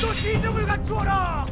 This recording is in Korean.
모두 진정을 갖추어라!